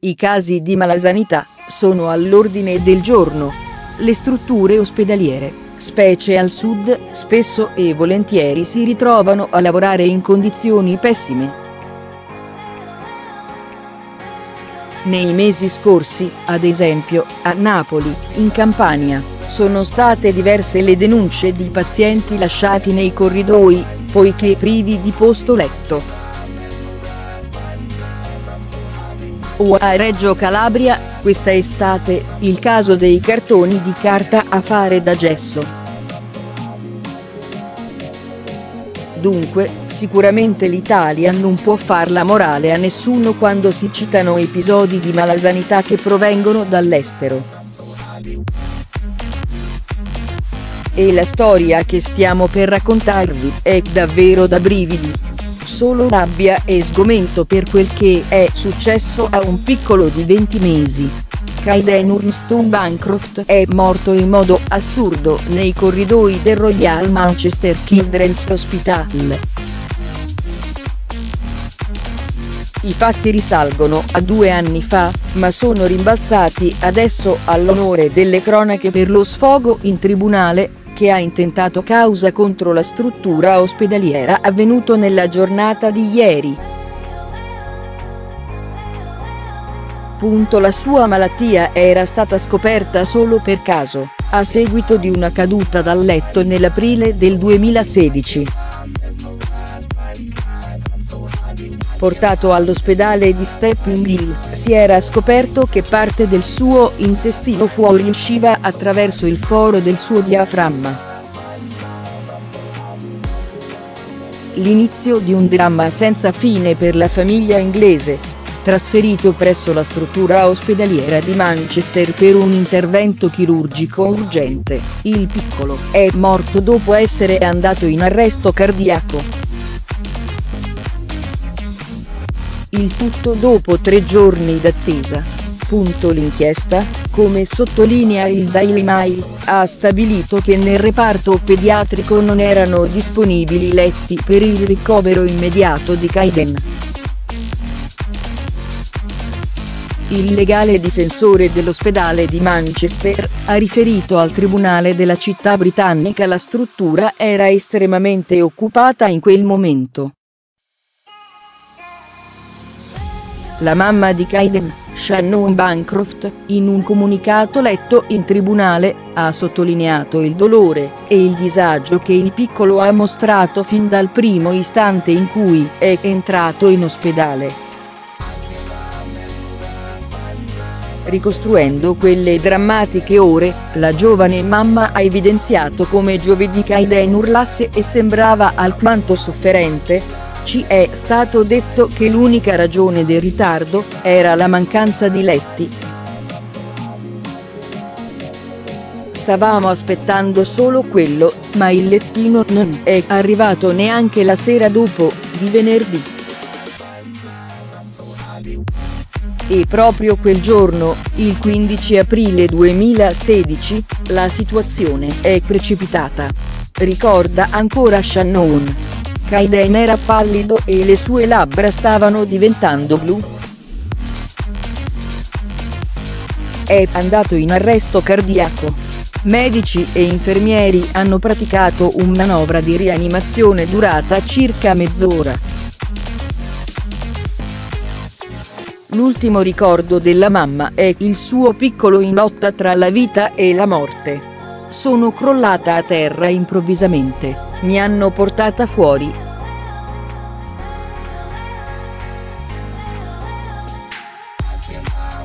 i casi di malasanità sono all'ordine del giorno. Le strutture ospedaliere, specie al sud, spesso e volentieri si ritrovano a lavorare in condizioni pessime. Nei mesi scorsi, ad esempio, a Napoli, in Campania, sono state diverse le denunce di pazienti lasciati nei corridoi, poiché privi di posto letto. O a Reggio Calabria, questa estate, il caso dei cartoni di carta a fare da gesso. Dunque, sicuramente l'Italia non può far la morale a nessuno quando si citano episodi di malasanità che provengono dall'estero. E la storia che stiamo per raccontarvi è davvero da brividi. Solo rabbia e sgomento per quel che è successo a un piccolo di 20 mesi. Kaiden Urnston Bancroft è morto in modo assurdo nei corridoi del Royal Manchester Children's Hospital. I fatti risalgono a due anni fa, ma sono rimbalzati adesso all'onore delle cronache per lo sfogo in tribunale, che ha intentato causa contro la struttura ospedaliera avvenuto nella giornata di ieri. La sua malattia era stata scoperta solo per caso, a seguito di una caduta dal letto nell'aprile del 2016. Portato all'ospedale di Stepping Hill, si era scoperto che parte del suo intestino fuoriusciva attraverso il foro del suo diaframma. L'inizio di un dramma senza fine per la famiglia inglese, trasferito presso la struttura ospedaliera di Manchester per un intervento chirurgico urgente. Il piccolo è morto dopo essere andato in arresto cardiaco. Il tutto dopo tre giorni d'attesa. Punto l'inchiesta, come sottolinea il Daily Mail, ha stabilito che nel reparto pediatrico non erano disponibili letti per il ricovero immediato di Kaiden. Il legale difensore dell'ospedale di Manchester, ha riferito al tribunale della città britannica la struttura era estremamente occupata in quel momento. La mamma di Kaiden, Shannon Bancroft, in un comunicato letto in tribunale, ha sottolineato il dolore e il disagio che il piccolo ha mostrato fin dal primo istante in cui è entrato in ospedale. Ricostruendo quelle drammatiche ore, la giovane mamma ha evidenziato come giovedì Kaiden urlasse e sembrava alquanto sofferente. Ci è stato detto che l'unica ragione del ritardo era la mancanza di letti. Stavamo aspettando solo quello, ma il lettino non è arrivato neanche la sera dopo, di venerdì. E proprio quel giorno, il 15 aprile 2016, la situazione è precipitata. Ricorda ancora Shannon. Kaiden era pallido e le sue labbra stavano diventando blu. È andato in arresto cardiaco. Medici e infermieri hanno praticato un manovra di rianimazione durata circa mezz'ora. L'ultimo ricordo della mamma è il suo piccolo in lotta tra la vita e la morte. Sono crollata a terra improvvisamente, mi hanno portata fuori,